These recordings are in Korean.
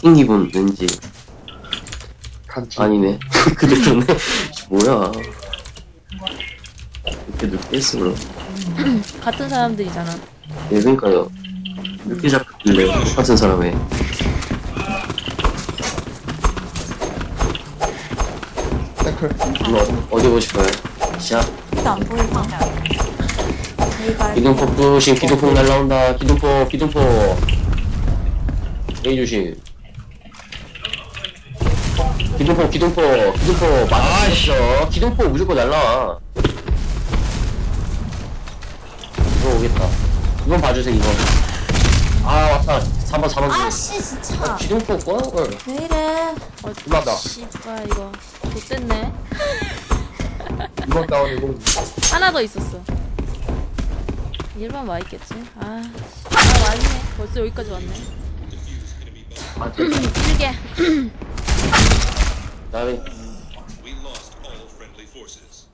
킹 기분 왠지 간지. 아니네. 그러네. 뭐야. 이렇게 늦게 했어, 그럼. 같은 사람들이잖아. 네, 그니까요. 늦게 잡길래, 똑같은 사람의. 탱클. 이거 어디, 보실까요? 시작. 이거 안 보이나? 제발. 기둥포 부신 기둥포 날라온다. 기둥포, 기둥포. A 조심. 기둥포, 기둥포, 기둥포. 맞았어. 기둥포 무조건 날라와. 이거 오겠다. 이건 봐주세요, 이건. 아, 왔다. 3번, 4번. 아씨 진짜. 기둥포 꺼는 걸. 왜 이래? 어, 끝났다. 씨발 이거 좋댔네. 이번 다운이고. 하나 더 있었어. 1번 와 있겠지. 아, 씨. 아 왔네. 벌써 여기까지 왔네. 아, 저, 길게. 나는 We lost all friendly forces.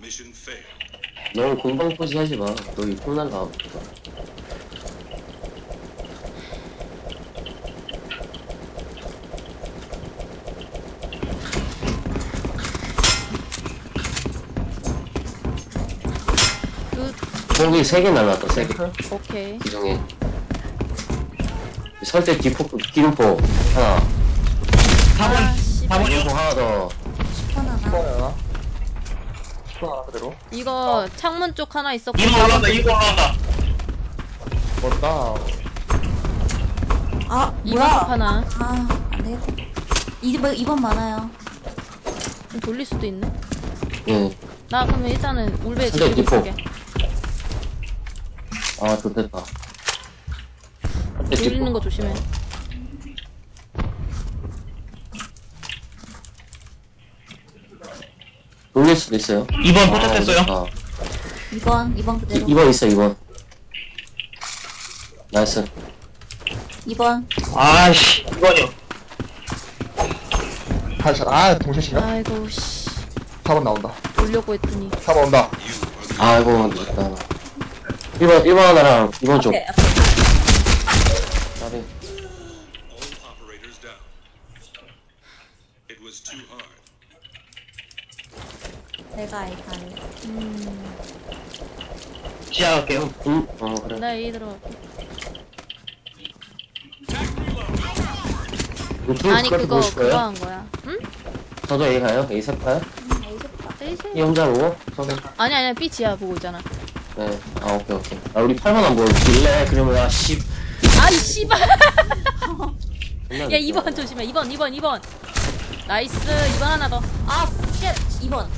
Mission failed. 너무 공방포지 하지 마. 너희 콩 날라. 굿. 거기 3개 날라왔다, 3개. 오케이. 기둥에. 설대 기포, 기둥포. 하나. 아, 씨 발. 기둥포 하나 더. 하나. 10번 하나. 10번 하나 그대로. 이거 창문 쪽 하나 있었고. 이거 올라온다 이거 올라온다 뭐다. 아 이번 뭐야? 쪽 하나. 아 안되겠다. 이번 이번 많아요. 좀 돌릴 수도 있네. 예. 나 그러면 일단은 울베 근데 지키고 리포. 있을게. 아, 좋겠다. 돌리는. 거 조심해. 돌릴 수도 있어요. 2번 포착했어요 아, 이번 이번 그대로. 2번 있어, 2번. 나이스. 이번. 아씨 2번이요 한샷. 아, 동시신가? 아이고 씨. 4번 나온다. 돌려고 했더니. 4번 온다. 아이고, 늦었다. 1번, 1번 하나랑 2번 쪽. 앞에 앞에. 나비. All operators down. It was too hard. 내가 알다 시작할게요 음, 어, 그래. 나 A 들어갈게. 루트 아니 그거 보실 그거 거예요? 한 거야. 응? 저도 A 가요? A? A 이 혼자 오고? 저도. 아니 아니 B 지하 보고 있잖아. 네. 아, 오케이, 오케이. 아, 우리 8번 안 보여줄래? 그러면, 아, 씨. 아이 씨발. 야 늦다. 2번 조심해. 2번 2번 2번. 나이스. 2번 하나 더. 아 쉣. 이번.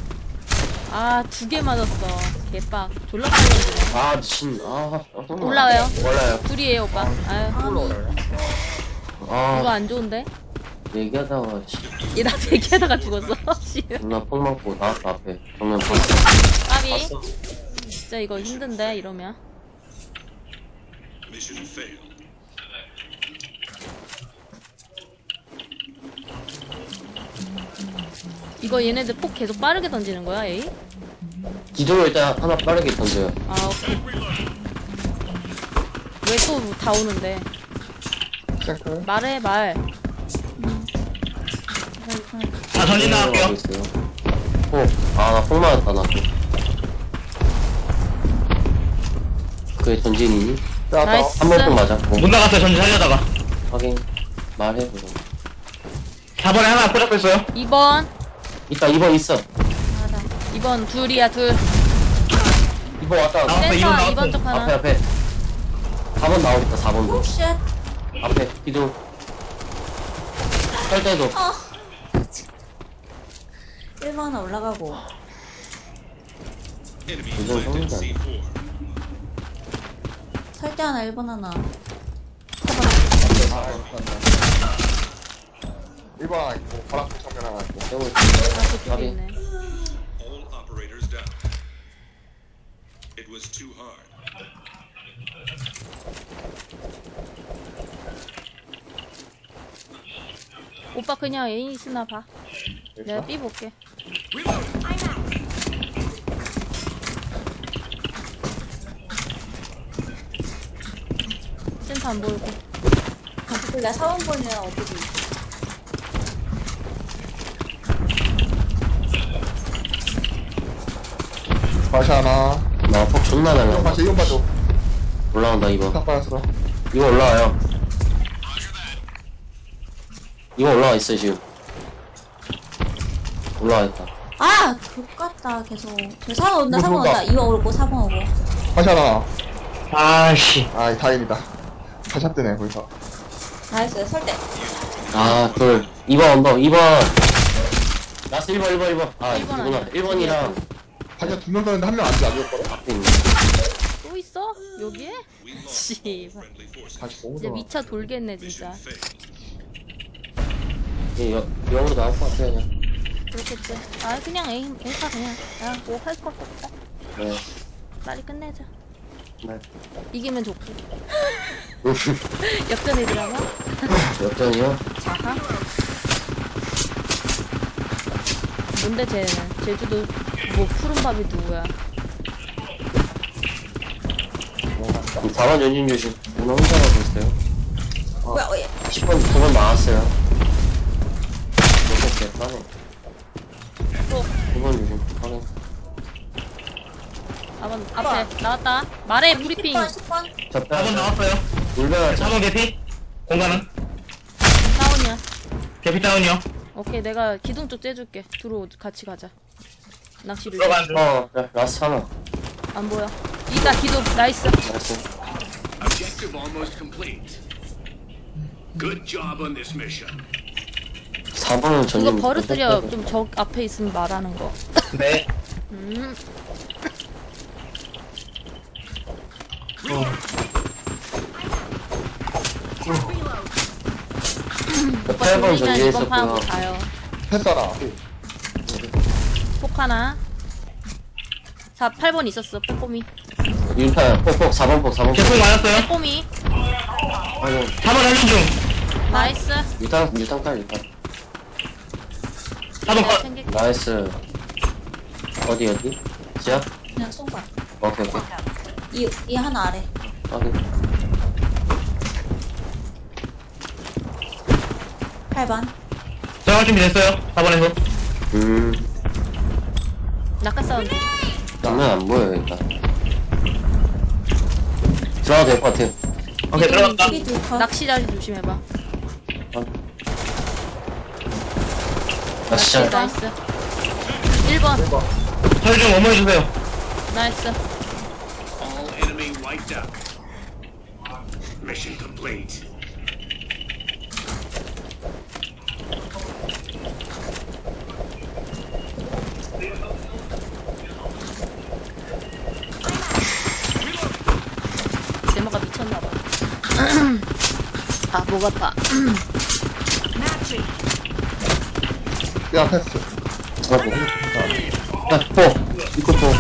아 두 개 맞았어. 개빡. 졸라 빨리. 아, 미친. 아, 아. 올라와요. 올라요. 둘이에요 오빠. 아유 올라오래요. 이거 아, 안 좋은데? 얘기하다가, 씨. 얘나 대기하다가 죽었어. 씨. 존나 폭 맞고 나왔다, 앞에. 정면 봤어. 까비. 진짜 이거 힘든데 이러면. Mission failed. 이거 얘네들 폭 계속 빠르게 던지는 거야 A? 기둥을 일단 하나 빠르게 던져요. 아 오케이. 왜 또 다 오는데? 말해 말. 아 전진 나갈게요 있어요. 폭. 아, 나폭 나. 그게 전진이니? 자, 나이스. 한번또 맞아. 뭐, 못 나갔어요 전진 살려다가 확인. 말해, 그럼. 4번에 하나 포착했어요 2번. 이따 2번 있어. 2번 둘이야 둘. 2번 왔다. 나왔어 센터 2번 나왔어 2번 쪽 앞에, 하나. 앞에. 4번 나오겠다, 4번도. shit. 앞에, 기둥. 할 때도. 아. 1번 하나 올라가고. 성공이다. C4. 설대 하나 1번 하나. 1번 하나 있고, 바람 정면 하나 있고. 세고 있어. 아 까비. 있네. Was too hard. 오빠 그냥 A 있으나 봐. 내가 B 볼게. 센터 안 보이고. 몰라, 사원본이랑 어디지? 다시 하나. 나폭 존나 이건 날라. 봐줘, 이건 봐줘. 올라온다, 이거. 딱 빠졌어. 이거 올라와요. 이거 올라와 있어 요, 지금. 올라와 있다. 아! 족같다, 계속. 저 4번 온다, 이거 4번 누가? 온다. 2번 오고, 4번 오고. 다시 하나. 아씨. 아, 다행이다. 다시 뜨네, 거기서. nice, 설대. 아, 둘. 2번 under, 2번. 라스 1번, 1번, 1번. 아, 일번 이구나. 아니야. 1번이랑 다시가 두명 썼는데 한 명 안 돼, 안 죽었거든? 앞에 있네. 또 있어? 여기에? We lost all 씨. friendly forces. 다시 너무 이제 좋아. 미쳐 돌겠네 진짜. Mission failed. 이 여, 영으로 나올 것 같아요, 그냥. 그렇겠지. 아 그냥 A A가 그냥. 야뭐할 것도 없다. 네. 빨리 끝내자. 네. 이기면 좋고. 역전의 드라마. 역전이요? 자하. 뭔데 쟤는? 제주도 뭐 푸른 밥이 누구야? 그럼 4번 전진 조심. 누나 혼자 가고 있어요. 뭐야, 어, 얘. 10번, 9번 나왔어요. 이렇게 됐다네. 또 9번 조심. 확인. 4번 앞에 나왔다. 말해 브리핑. 10번, 10번. 저 4번 빼. 나왔어요. 울베가 4번 개피. 공간은? 다운이야. 개피 다운이요. 오케이 내가 기둥 쪽 째줄게. 들어 같이 가자. 낚시를. 들어간 중. 어, 야, 라스 하나. 안 보여. 이따 기둥 nice. nice. Objective almost complete. Good job on this mission. 4번은 전진. 이거 버릇들여 좀 저 앞에 있으면 말하는 거. 네. 음. 오빠 8번 이번 판 하고 했었고요. 가요. 패스하라. 폭 하나. 4, 8번 있었어, 빼꼼이. 윤타, 폭폭, 4번 폭, 4번 폭. 개폭 맞았어요. 빼꼼이. 확인. 4번 할린 중. 나이스. 유탄, 유탄칼, 유탄. 4번 내가 컷. 나이스. 어디, 어디? 지하? 그냥 손가. 오케이, 오케이. 이, 이 하나 아래. 확인. 8번. 들어갈 준비 됐어요. 4번에서. 음, 낙하 사운드. 장면 안 보여, 일단. 들어가도 될 것 같아. 오케이, 들어갔다. 이둘 컷. 낚시 자리 조심해봐. 나 진짜. nice. 1번. 설중 어머해주세요. 나이스. All enemy wiped out. Mission complete. 제모가 미쳤나봐. 아, 목 아파. 야, 패스. 어, 뭐. 야, 폭. 이거 폭.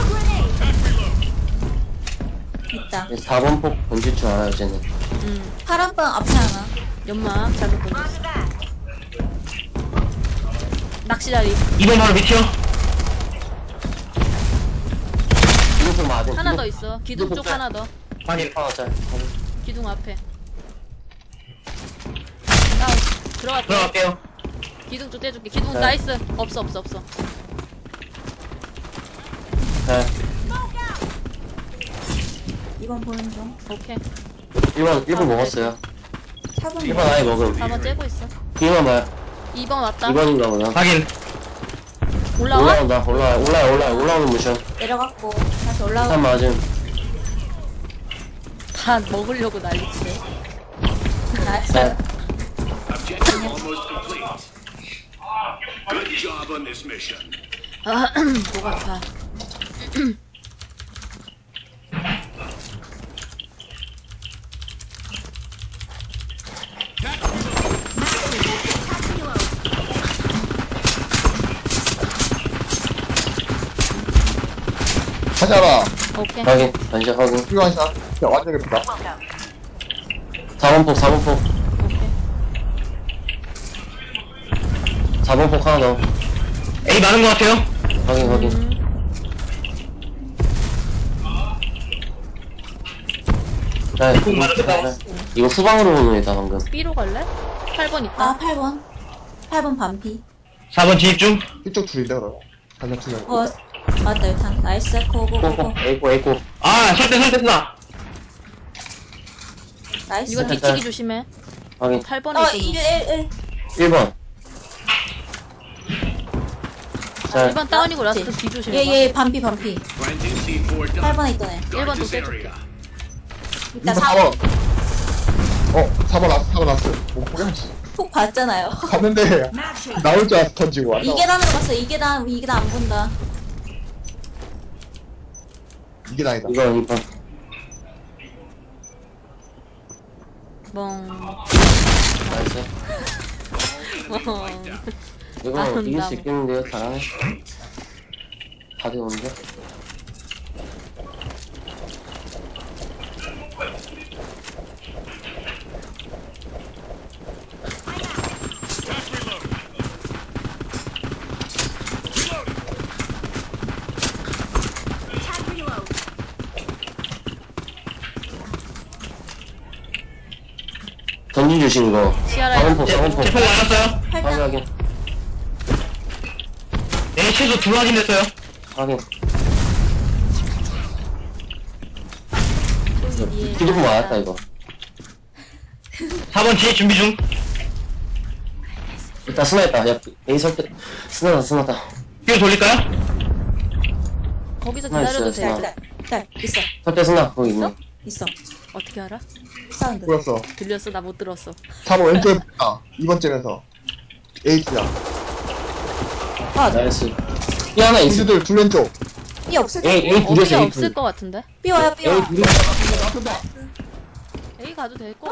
있다. 4번 폭 던질 줄 알아요, 쟤는. 파란 번 앞에 하나. 연막 잘못 던졌어. 낚시 자리. 2번 바로 밑이요. 이거 폭 맞아. 하나 더 있어. 기둥 쪽 하나 더. 짤. 확인. 기둥 앞에. 나 들어갈게. 들어갈게요. 기둥 쪽 떼줄게. 기둥 네. nice. 없어 없어 없어. 네. 2번 보는 중. 오케이. 1번, 1번 먹었어요. 4번. 1번 아예 먹음. 4번 째고 있어. 2번 봐요. 2번 왔다. 2번인가 보다. 확인. 올라와? 올라온다, 올라와, 올라와, 올라와, 올라오는 모션. 내려갔고. 다시 한 올라가고. 맞음. 다 먹으려고 난리치네. 나이스. 네. Objective almost complete. Good job on this mission. 아, 목 아파. 하라. 오케이. 확인. 반샷 확인. 이거 한 샷. 야, 완전 예쁘다. 4번 폭, 4번 폭. 오케이. 4번 폭 하나 더. A 많은 것 같아요. 확인, 확인. 음, 네. 네. 이거 후방으로 오는 애다, 방금. B로 갈래? 8번 있다. 아 8번 8번 반피 4번 진입 중. 이쪽 줄인데, 그럼. 반짝치면. 어 맞다 유탄 나이스 고고고고 꼬꼬, 에이꼬, 에이꼬. 아, 설대, 설대 쓰나. 나이스 이거 뒤- 뒤치기 조심해. 확인. 8번에 어 있어. 1, 1, 1번. 자, 1번 다운이고 라스트 뒤 조심해. 얘 얘 반피 반피 Planting C4 done. 8번에 있던 애 Guard 일번 this 또 area. 일단 2번 4번 4번. 어, 4번 왔어, 4번 왔어. 뭐, 포기하지. 푹 봤잖아요 갔는데, 나올 줄 알아서 던지고 왔어. 이 계단으로 갔어 이 계단 이 계단 안 본다 이게 나이다. 2번, 2번. 멍. 나이스. 멍. 이거 아, 이길 나수 있겠는데요, 잘하네. 다들 오는데? 던진 주신 거. 사원포, 제, 사원포. 제폭 맞았어요. 확인, 팔짱 확인. 네, 최소 두 확인됐어요. 확인. 뒤에. 기도품 맞았다, 이거. 4번 진입 준비 중. 일단 스나했다. 야, 에이 설때 스나다, 스나다. 뒤로 돌릴까요? 거기서 나이스, 기다려도 돼. 나이스. 기다려 기다려 있어 설때 스나, 거기 있네. 있어 어떻게 알아? 사운드 보였어. 들렸어? 나 못 들었어. 4번 왼쪽에 있다. 2번쯤에서. H야. 아 나이스. 이 하나 있어. 우주들 둘 왼쪽. B 없을 때 에이, 에이, 어디 둘이었어, 에이, 없을 둘. 것 같은데? B 와요 B 에이, 와 둘이. A 가도 될 거?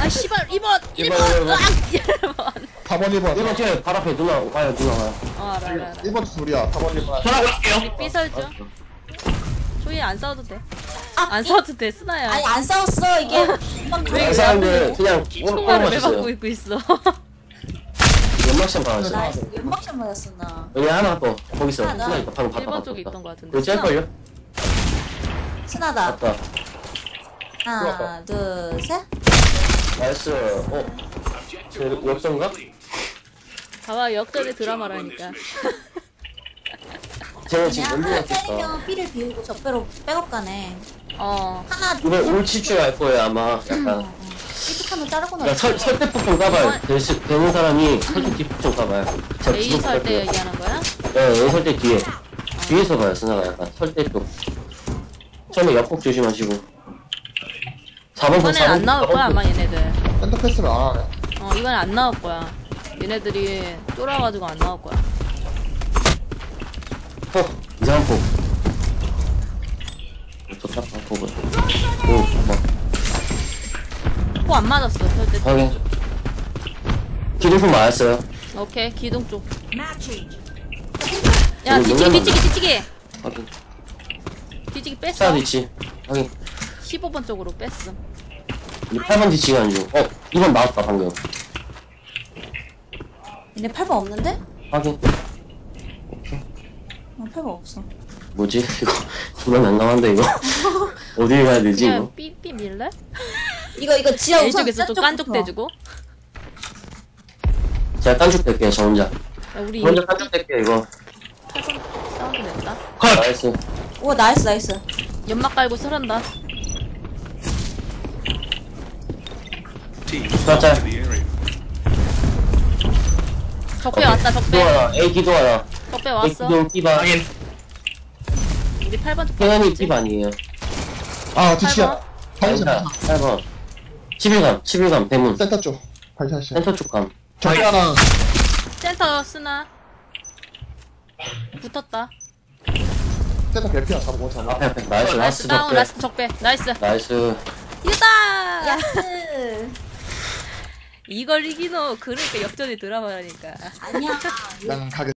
아 씨발 2번! 1번! 이번, 이번. 으악! 1번! 4번 1번. 1번 쟤, 발 앞에 누나, 와요, 누나 와요. 어 알아 알아 알아 1번 둘이야. 4번 1번. 전화고 할게요. B 설중 조이 안 싸워도 돼. 아, 안 이- 싸워도 돼 스나야. 아니 안 싸웠어 이게 금방 왜이왜 사람들 앞에 그냥 총알을 왜 받고 있고 있어? 연막션 받았어. 나이스 연막샷 맞았어 나 여기 하나 더, 거기 있어. 하나. 스나 있다, 방금 봤다, 1번 봤다. 쪽에. 있던 것 같은데. 그거 짤걸요? 스나다 맞다. 하나 둘셋 나이스. 어, 제 역전가? 봐봐 역전의 드라마라니까. 쟤는 지금 연비가 하나 됐다. 때리면 B를 비우고 적배로 백업 가네 어. 하나 이번 올 칠줄 알 거예요, 아마. 약간. 삐끗하면 자르고 야, 나 설, 설대폭 좀 까봐요. 될 수, 되는 사람이 설대 뒷폭 좀 까봐요. 제가 A 지금 설때 부탁드려요. 얘기하는 거야? 네, A 설대 뒤에. 뒤에서 봐요, 스나가 약간. 설대 쪽. 처음에 옆폭 조심하시고. 4번 이번엔 안 나올 거야 아마 얘네들. 센터 패스를 안 하네. 어 이번엔 안 나올 거야. 얘네들이 쫄아가지고 안 나올 거야. 폭. 이상한 폭. 좋다, 폭은. 오, 막. 코안 맞았어 절대. 확인. 기둥폭 맞았어요. 오케이 기둥 쪽. 야 이거 뒤치기 뒤치기 뒤치기 확인. 뒤치기 뺐어. 스타 뒤치. 확인. 15번 쪽으로 뺐음. 이 8번 뒤치가 안 중. 어, 2번 나왔다, 방금. 얘네 8번 없는데? 확인. 어, 8번 없어 뭐지? 이거. 존나 난감한데, 이거. 어디에 가야 되지, 이거? 그냥 B B 밀래? 이거 이거 지하 우선 쪽에서 좀짠 깐족 쪽부터. 대주고. 제가 깐죽 댈게요, 저 혼자. 야 우리 저 혼자 깐죽 댈게요, 이거. 사운드 냈다. 컷. nice. 오 나이스 나이스 연막 깔고 설한다. The area. 적배 왔다 적배. 기도 하나, A 기도 하나. 적배 A 왔어. 기도 B반. 확인. 우리 8번 쪽 태연이 봤지? B반이에요. 아, 뒤치야. 아니다, 8번. 11감, 11감, 대문. 센터 쪽. 반샷이야. 센터 쪽 감. 저기 하나. 센터 쓰나? 붙었다. 센터 개피야. 4번 4번. 앞에, 앞에. nice, nice last down 적배. last 적배 nice nice. 이겼다 yes 이걸 이기노 그러니까 역전의 드라마라니까 아니야 난 가게